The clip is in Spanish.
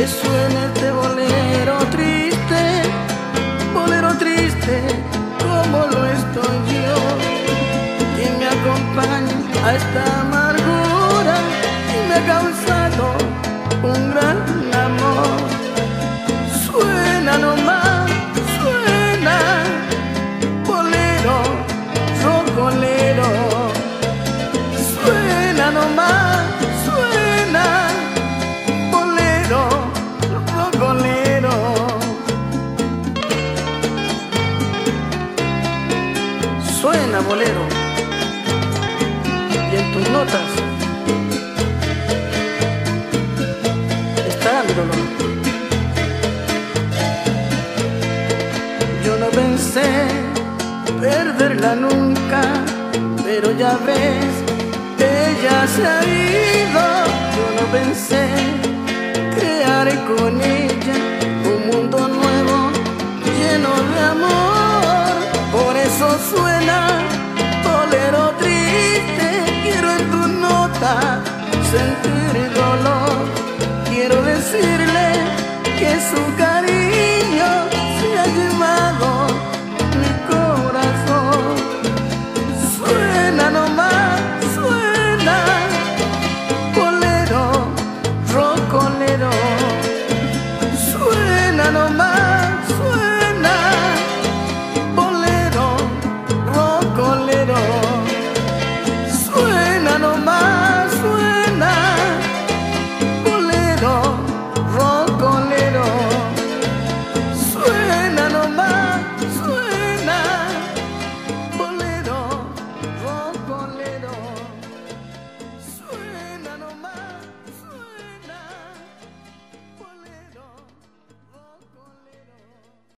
que suene este bolero triste, bolero triste, como lo estoy yo, quien me acompaña a esta amargura Suena bolero y en tus notas está dolor. Yo no pensé perderla nunca, pero ya ves, ella se ha ido. Yo no pensé suena bolero triste. Quiero en tu nota sentir dolor. Quiero decirle que su